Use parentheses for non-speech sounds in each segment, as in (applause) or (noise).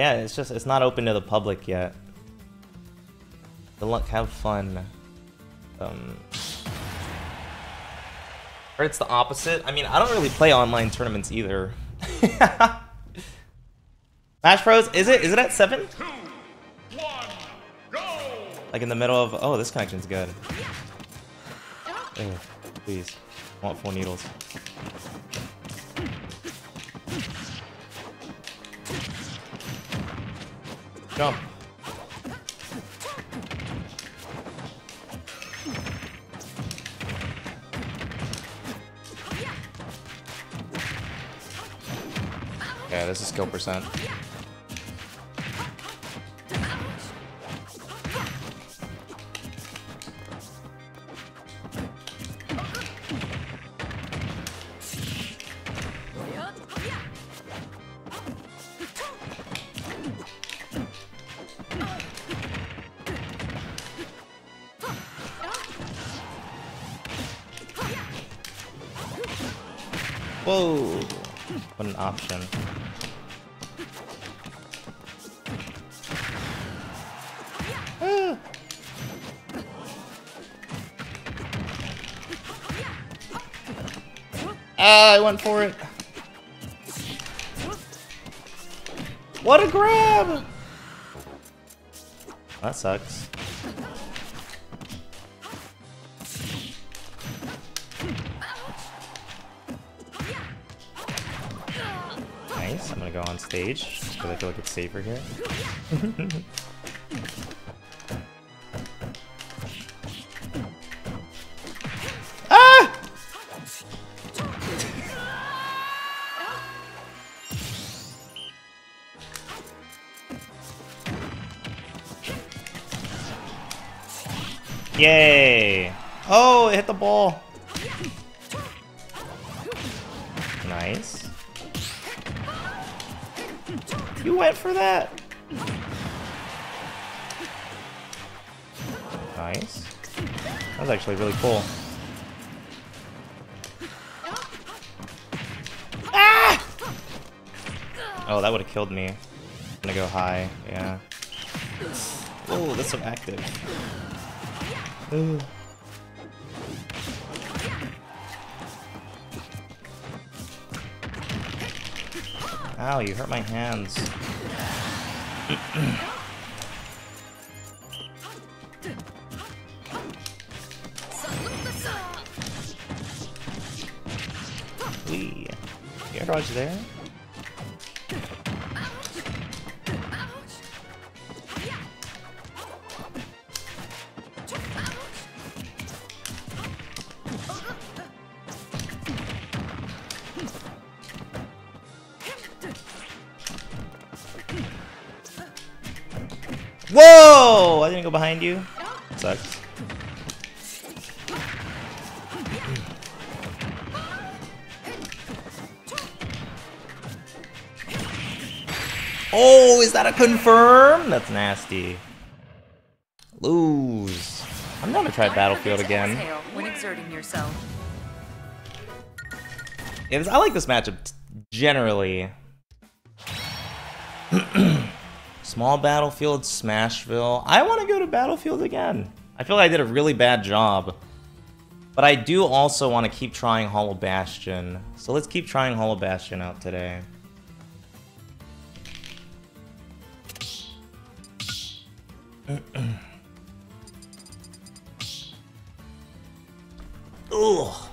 Yeah, it's just it's not open to the public yet. Good luck, have fun. Um, or it's the opposite. I mean, I don't really play online tournaments either. (laughs) Smash Bros. Is it? Is it at seven? Like in the middle of. Oh, this connection's good. Ugh, please, I want four needles. Jump. Yeah, this is kill percent. Whoa! What an option. Ah. Ah, I went for it. What a grab! That sucks. Stage, just because I feel like it's safer here. (laughs) ah! Yay! Oh, it hit the ball. Nice. You went for that. Nice. That was actually really cool. Ah! Oh, that would have killed me. I'm gonna go high, yeah. Oh, that's so active. Ooh. Ow, you hurt my hands. (clears throat) Wee. Air dodge there. Whoa! I didn't go behind you. Sucks. Oh, is that a confirm? That's nasty. Lose. I'm gonna try Battlefield again. When exerting yourself. Yeah, I like this matchup generally. (clears throat) Small Battlefield, Smashville. I want to go to Battlefield again. I feel like I did a really bad job. But I do also want to keep trying Hollow Bastion. So let's keep trying Hollow Bastion out today. (clears throat) Ugh.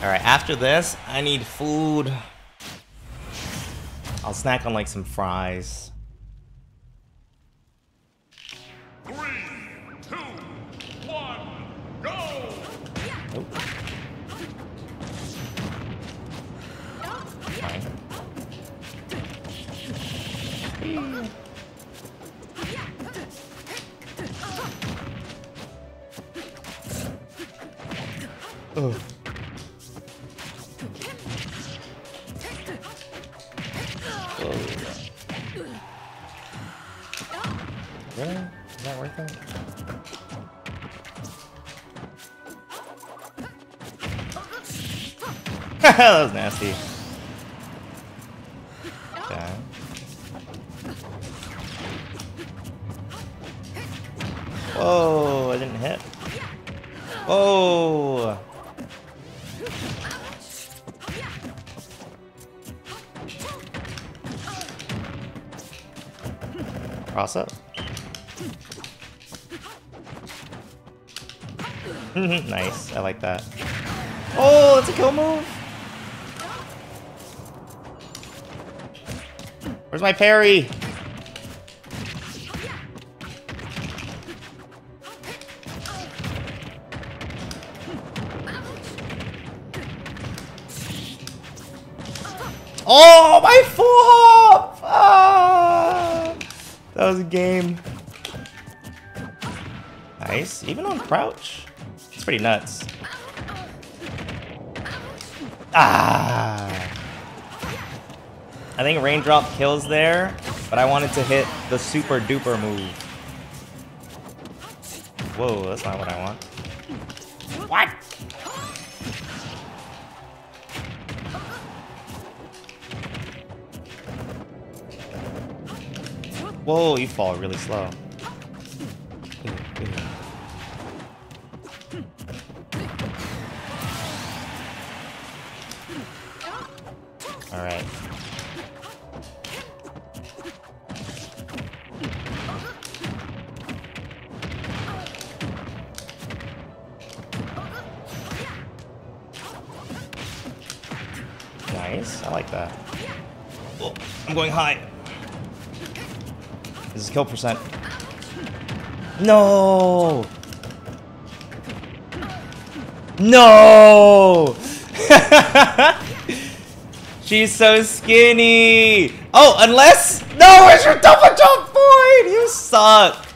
Alright, after this, I need food. I'll snack on like some fries. Three, two, one, go! Really? Is that worth it? that was nasty. Oh, I didn't hit. Oh. Cross up. (laughs) nice, I like that. Oh, that's a kill move! Where's my parry? Oh, my! Ah, that was a game. Nice, even on crouch. It's pretty nuts. Ah! I think raindrop kills there, but I wanted to hit the super duper move. Whoa, that's not what I want. What? Whoa, you fall really slow. Alright. Nice, I like that. Oh, I'm going high. This is kill percent. No! No! (laughs) She's so skinny! Oh, unless... No, where's your double jump point? You suck!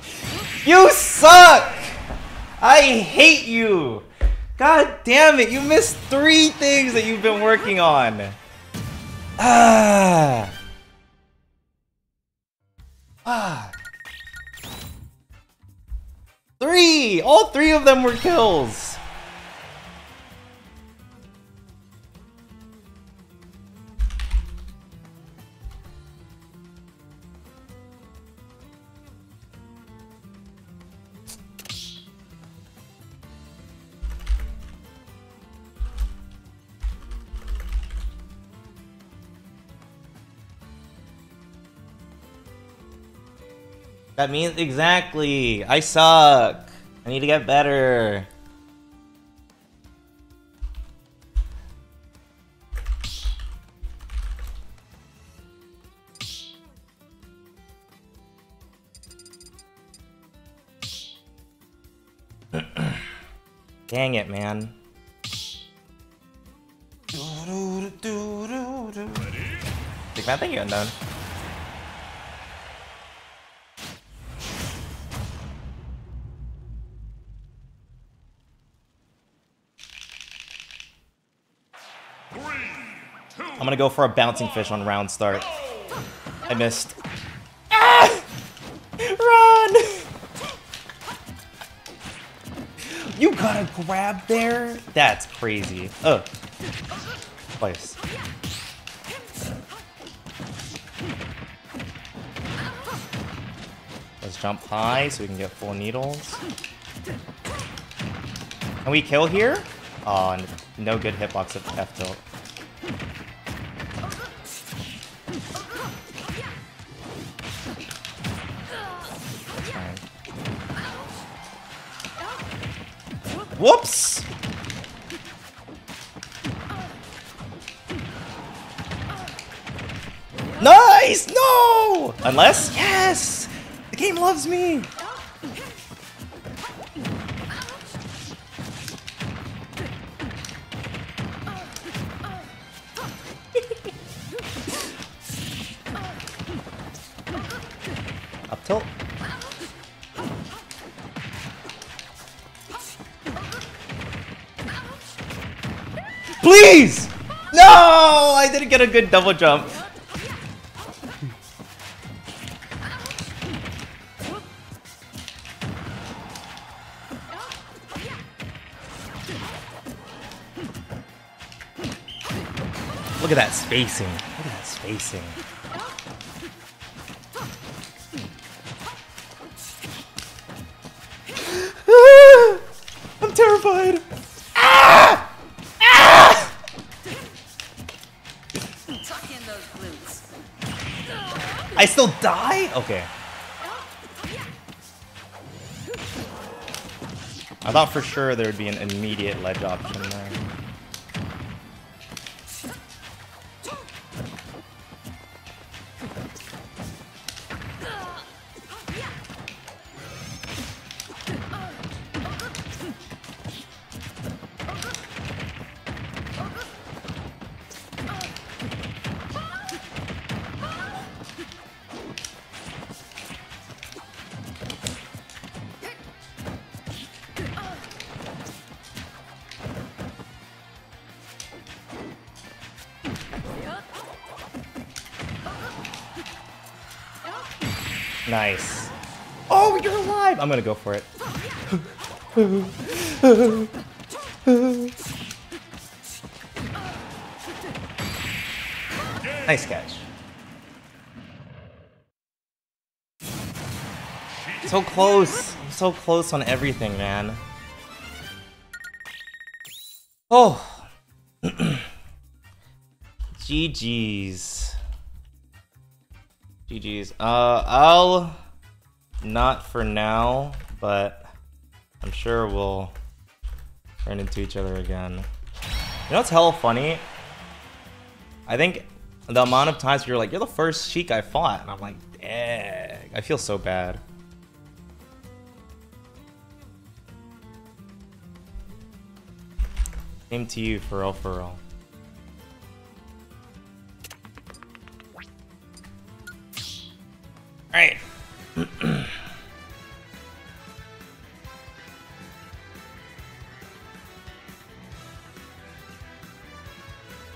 You suck! I hate you! God damn it, you missed three things that you've been working on. (sighs) Ah. Three! All three of them were kills! That means exactly. I suck. I need to get better. (clears throat) Dang it, man. Big man, thank you, unknown. I'm gonna go for a bouncing fish on round start. I missed. Ah! Run! You got a grab there? That's crazy. Oh. Twice. Let's jump high so we can get full needles. Can we kill here? Oh, no good hitbox of F tilt. Whoops! Nice! No! Unless, yes! The game loves me! Up tilt. Please! No! I didn't get a good double jump. Look at that spacing. Look at that spacing. I still die? Okay. I thought for sure there would be an immediate ledge option there. Nice. Oh, you're alive! I'm gonna go for it. nice catch. So close. I'm so close on everything, man. Oh. (clears throat) GG's. GG's. Uh, I'll not for now, but I'm sure we'll run into each other again. You know what's hella funny? I think the amount of times you're like, you're the first Sheik I fought, and I'm like, dang, I feel so bad. Same to you, for real, for real. Alright.